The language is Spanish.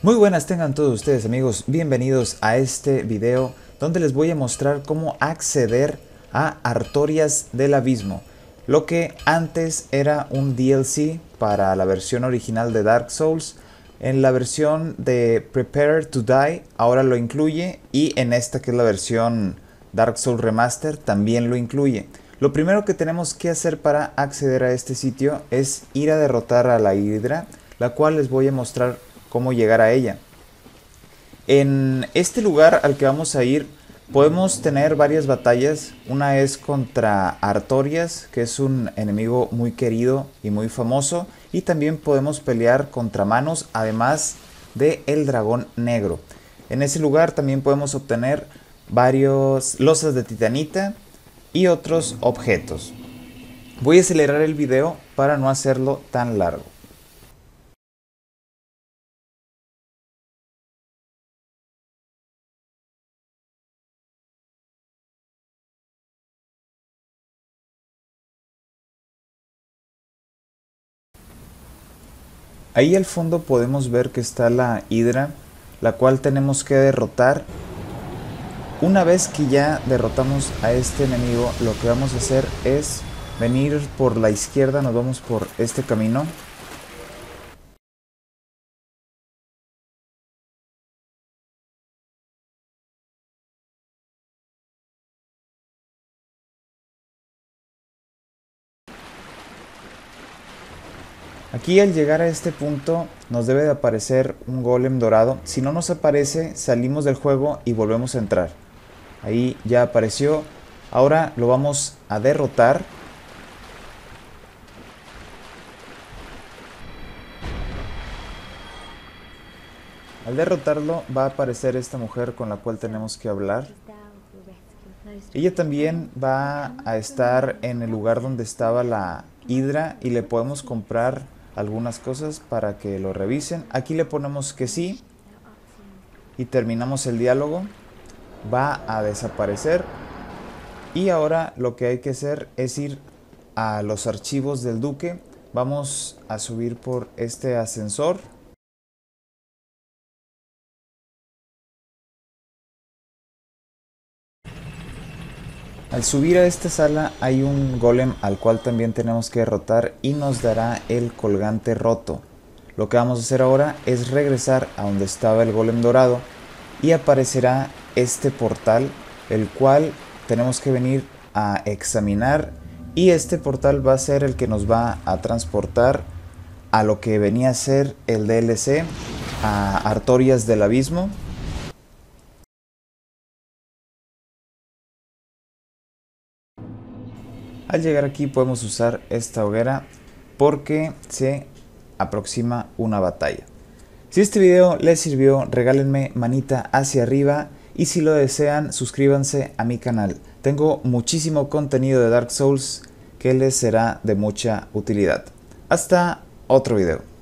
Muy buenas tengan todos ustedes amigos, bienvenidos a este video donde les voy a mostrar cómo acceder a Artorias del Abismo, lo que antes era un DLC para la versión original de Dark Souls, en la versión de Prepare to Die ahora lo incluye y en esta que es la versión Dark Souls Remaster también lo incluye. Lo primero que tenemos que hacer para acceder a este sitio es ir a derrotar a la Hydra, la cual les voy a mostrar cómo llegar a ella. En este lugar al que vamos a ir podemos tener varias batallas. Una es contra Artorias, que es un enemigo muy querido y muy famoso. Y también podemos pelear contra Manos, además de el dragón negro. En ese lugar también podemos obtener varios losas de titanita y otros objetos. Voy a acelerar el video para no hacerlo tan largo. Ahí al fondo podemos ver que está la hidra, la cual tenemos que derrotar. Una vez que ya derrotamos a este enemigo, lo que vamos a hacer es venir por la izquierda, nos vamos por este camino. Aquí al llegar a este punto nos debe de aparecer un golem dorado. Si no nos aparece, salimos del juego y volvemos a entrar. Ahí ya apareció. Ahora lo vamos a derrotar. Al derrotarlo va a aparecer esta mujer con la cual tenemos que hablar. Ella también va a estar en el lugar donde estaba la hidra y le podemos comprar algunas cosas para que lo revisen. Aquí le ponemos que sí y terminamos el diálogo. Va a desaparecer y ahora lo que hay que hacer es ir a los archivos del duque. Vamos a subir por este ascensor. Al subir a esta sala hay un golem al cual también tenemos que derrotar y nos dará el colgante roto. Lo que vamos a hacer ahora es regresar a donde estaba el golem dorado y aparecerá este portal el cual tenemos que venir a examinar y este portal va a ser el que nos va a transportar a lo que venía a ser el DLC a Artorias del Abismo Al llegar aquí podemos usar esta hoguera porque se aproxima una batalla. Si este video les sirvió, regálenme manita hacia arriba y si lo desean, suscríbanse a mi canal. Tengo muchísimo contenido de Dark Souls que les será de mucha utilidad. Hasta otro video.